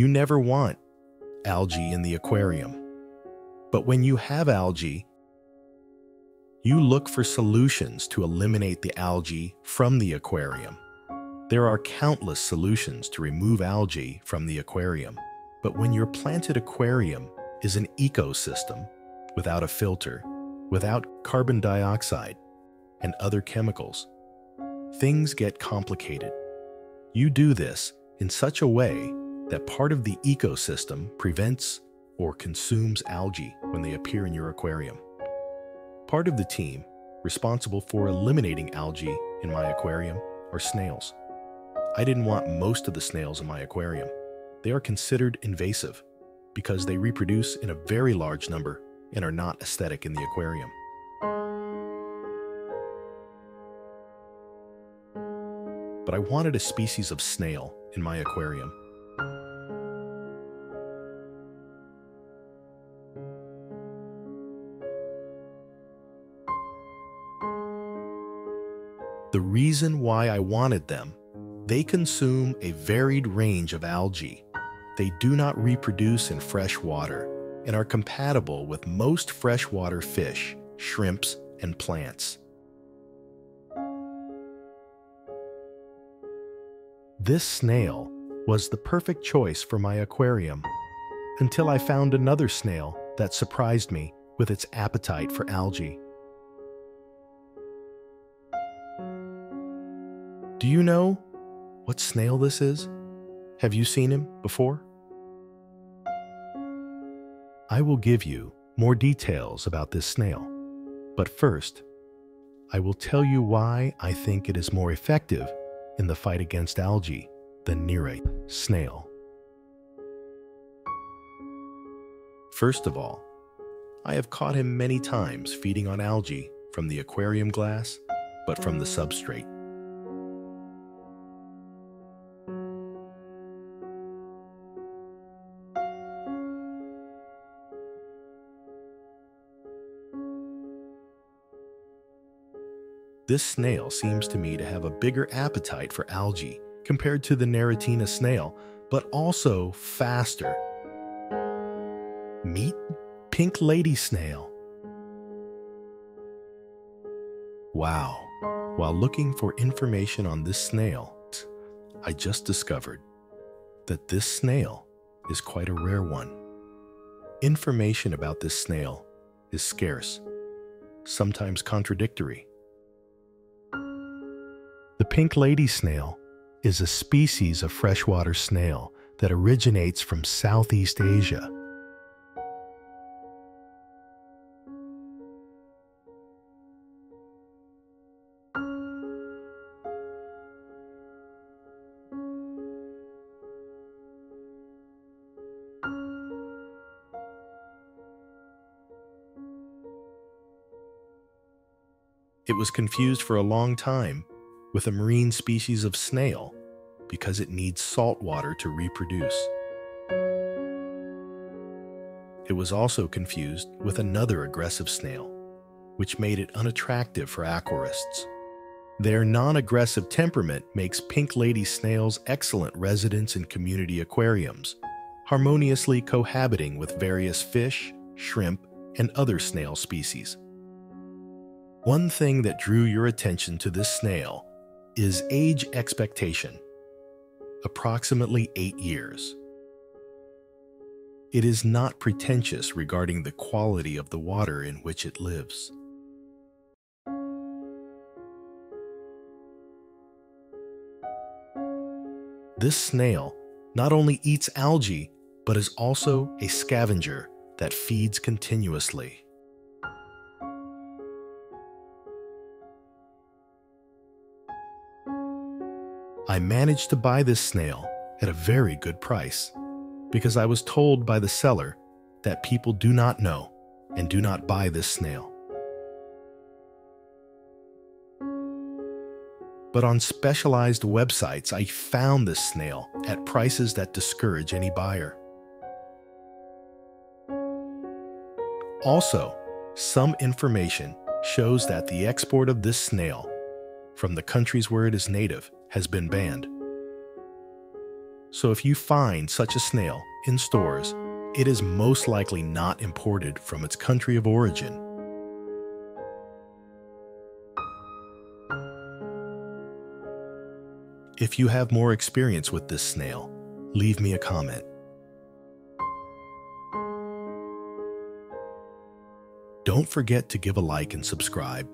You never want algae in the aquarium. But when you have algae, you look for solutions to eliminate the algae from the aquarium. There are countless solutions to remove algae from the aquarium, but when your planted aquarium is an ecosystem without a filter, without carbon dioxide and other chemicals, things get complicated. You do this in such a way that part of the ecosystem prevents or consumes algae when they appear in your aquarium. Part of the team responsible for eliminating algae in my aquarium are snails. I didn't want most of the snails in my aquarium. They are considered invasive because they reproduce in a very large number and are not aesthetic in the aquarium. But I wanted a species of snail in my aquarium. The reason why I wanted them, they consume a varied range of algae. They do not reproduce in fresh water and are compatible with most freshwater fish, shrimps, and plants. This snail was the perfect choice for my aquarium until I found another snail that surprised me with its appetite for algae. Do you know what snail this is? Have you seen him before? I will give you more details about this snail, but first, I will tell you why I think it is more effective in the fight against algae than Nerite snail. First of all, I have caught him many times feeding on algae from the aquarium glass, but from the substrate. This snail seems to me to have a bigger appetite for algae compared to the Neritina snail, but also faster. Meet pink lady snail. Wow, while looking for information on this snail, I just discovered that this snail is quite a rare one. Information about this snail is scarce, sometimes contradictory. Pink lady snail is a species of freshwater snail that originates from Southeast Asia. It was confused for a long time with a marine species of snail because it needs salt water to reproduce. It was also confused with another aggressive snail, which made it unattractive for aquarists. Their non-aggressive temperament makes pink lady snails excellent residents in community aquariums, harmoniously cohabiting with various fish, shrimp, and other snail species. One thing that drew your attention to this snail is age expectation, approximately eight years. It is not pretentious regarding the quality of the water in which it lives. This snail not only eats algae, but is also a scavenger that feeds continuously. I managed to buy this snail at a very good price because I was told by the seller that people do not know and do not buy this snail. But on specialized websites, I found this snail at prices that discourage any buyer. Also, some information shows that the export of this snail from the countries where it is native has been banned. So if you find such a snail in stores, it is most likely not imported from its country of origin. If you have more experience with this snail, leave me a comment. Don't forget to give a like and subscribe